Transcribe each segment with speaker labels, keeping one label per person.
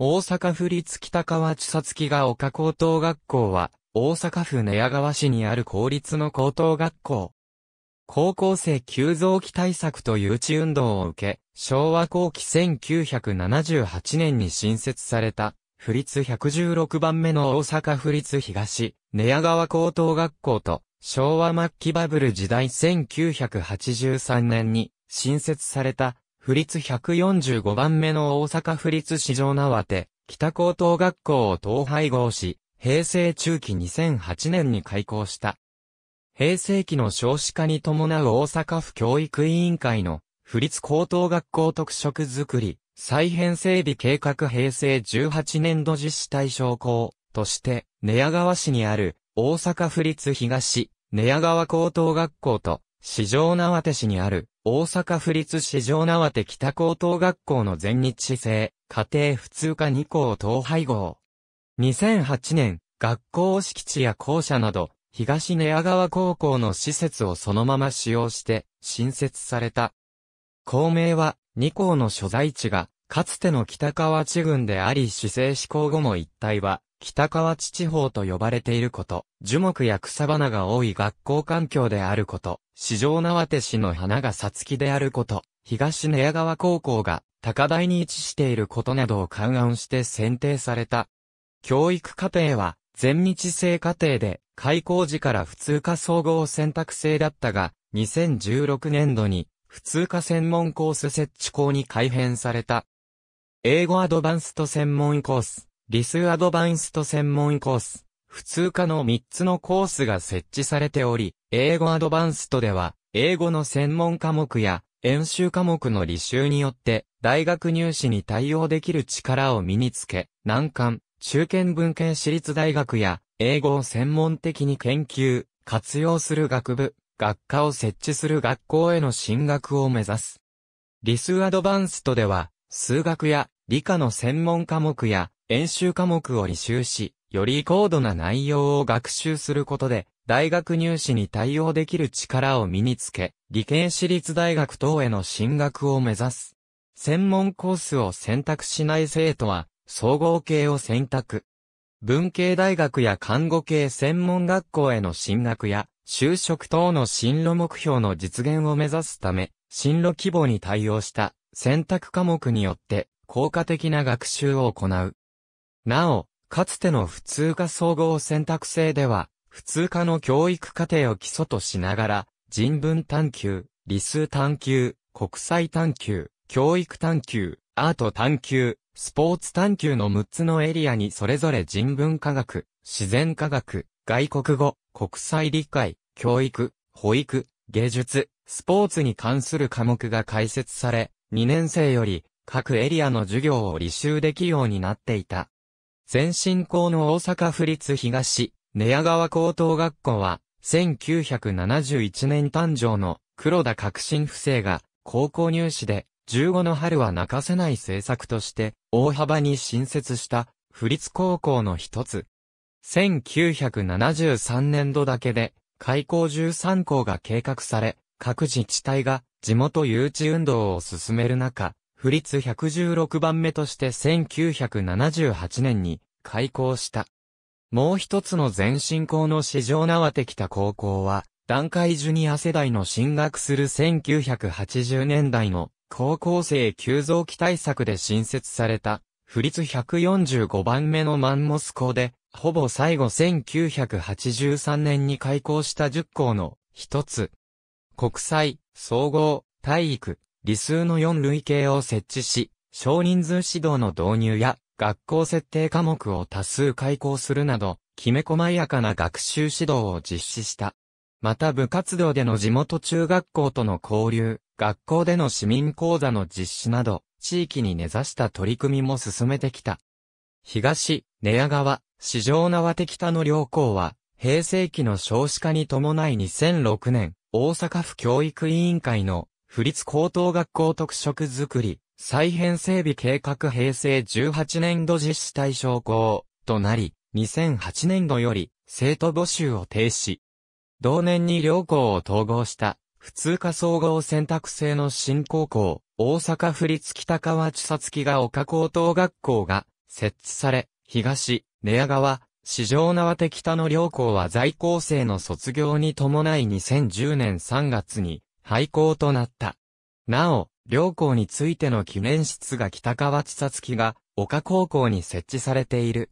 Speaker 1: 大阪府立北川千里木が丘高等学校は、大阪府寝屋川市にある公立の高等学校。高校生急増期対策と誘致運動を受け、昭和後期1978年に新設された、府立116番目の大阪府立東、寝屋川高等学校と、昭和末期バブル時代1983年に新設された、府立145番目の大阪府立市場縄手、北高等学校を統廃合し、平成中期2008年に開校した。平成期の少子化に伴う大阪府教育委員会の府立高等学校特色づくり、再編整備計画平成18年度実施対象校として、寝屋川市にある大阪府立東、寝屋川高等学校と、市場縄手市にある大阪府立市場縄手北高等学校の全日制、家庭普通科2校統廃合。2008年、学校敷地や校舎など、東寝屋川高校の施設をそのまま使用して、新設された。校名は、2校の所在地が、かつての北川地郡であり市政施行後も一帯は、北川地地方と呼ばれていること、樹木や草花が多い学校環境であること、市場縄手市の花がさつきであること、東寝屋川高校が高台に位置していることなどを勘案して選定された。教育課程は全日制課程で開校時から普通科総合選択制だったが、2016年度に普通科専門コース設置校に改編された。英語アドバンスト専門コース、リスアドバンスト専門コース、普通科の3つのコースが設置されており、英語アドバンストでは、英語の専門科目や演習科目の履修によって、大学入試に対応できる力を身につけ、難関、中堅文系私立大学や、英語を専門的に研究、活用する学部、学科を設置する学校への進学を目指す。リスアドバンストでは、数学や理科の専門科目や演習科目を履修し、より高度な内容を学習することで、大学入試に対応できる力を身につけ、理系私立大学等への進学を目指す。専門コースを選択しない生徒は、総合系を選択。文系大学や看護系専門学校への進学や、就職等の進路目標の実現を目指すため、進路規模に対応した選択科目によって効果的な学習を行う。なお、かつての普通科総合選択制では、普通科の教育課程を基礎としながら、人文探求、理数探求、国際探求、教育探求、アート探求、スポーツ探求の6つのエリアにそれぞれ人文科学、自然科学、外国語、国際理解、教育、保育、芸術、スポーツに関する科目が開設され、2年生より各エリアの授業を履修できるようになっていた。前進校の大阪府立東、寝屋川高等学校は、1971年誕生の黒田革新不正が高校入試で15の春は泣かせない政策として大幅に新設した府立高校の一つ。1973年度だけで開校13校が計画され、各自治体が地元誘致運動を進める中、府立116番目として1978年に開校した。もう一つの前進校の市場縄手北高校は、段階ジュニア世代の進学する1980年代の高校生急増期対策で新設された、府立145番目のマンモス校で、ほぼ最後1983年に開校した10校の一つ。国際、総合、体育、理数の4類型を設置し、少人数指導の導入や学校設定科目を多数開講するなど、きめ細やかな学習指導を実施した。また部活動での地元中学校との交流、学校での市民講座の実施など、地域に根ざした取り組みも進めてきた。東、寝屋川、市場縄手北の両校は、平成期の少子化に伴い2006年、大阪府教育委員会の府立高等学校特色づくり、再編整備計画平成18年度実施対象校となり、2008年度より生徒募集を停止。同年に両校を統合した普通科総合選択制の新高校、大阪府立北川千里木が丘高等学校が設置され、東、寝屋川、市場縄手北の両校は在校生の卒業に伴い2010年3月に廃校となった。なお、両校についての記念室が北川千さつきが岡高校に設置されている。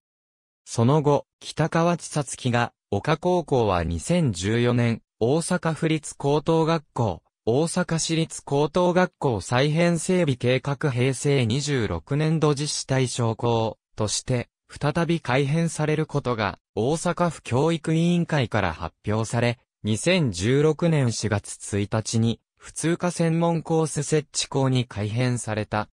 Speaker 1: その後、北川千さつきが岡高校は2014年、大阪府立高等学校、大阪市立高等学校再編整備計画平成26年度実施対象校として再び改編されることが大阪府教育委員会から発表され、2016年4月1日に普通科専門コース設置校に改編された。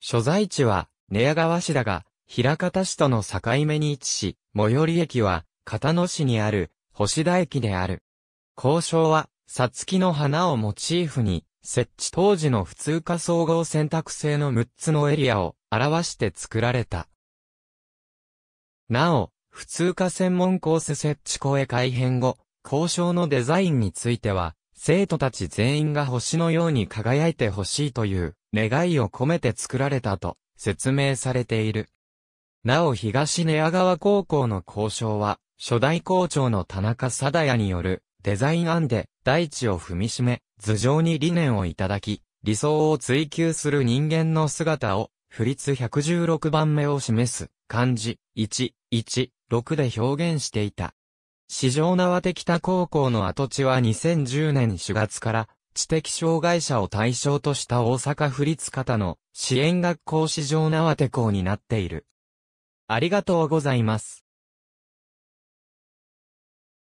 Speaker 1: 所在地は寝屋川市だが、平方市との境目に位置し、最寄り駅は片野市にある星田駅である。交渉はさつきの花をモチーフに、設置当時の普通科総合選択制の6つのエリアを表して作られた。なお、普通科専門コース設置校へ改編後、交渉のデザインについては、生徒たち全員が星のように輝いてほしいという願いを込めて作られたと説明されている。なお東寝屋川高校の交渉は、初代校長の田中貞也によるデザイン案で大地を踏みしめ、頭上に理念をいただき、理想を追求する人間の姿を、不立116番目を示す漢字1、1、6で表現していた。市場縄手北高校の跡地は2010年4月から知的障害者を対象とした大阪府立方の支援学校市場縄手校になっている。ありがとうございます。